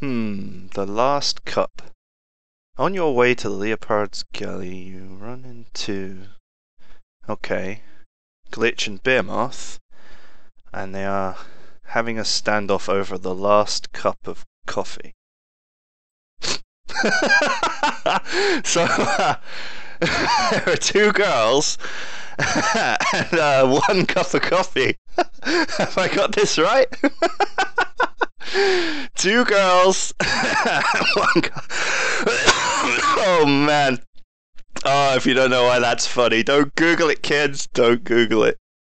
Hmm, the last cup. On your way to the Leopard's Galley, you run into. Okay. Glitch and Behemoth, and they are having a standoff over the last cup of coffee. so, there are two girls and uh, one cup of coffee. Have I got this right? Two girls, one oh man. Oh, if you don't know why that's funny, don't Google it, kids. Don't Google it.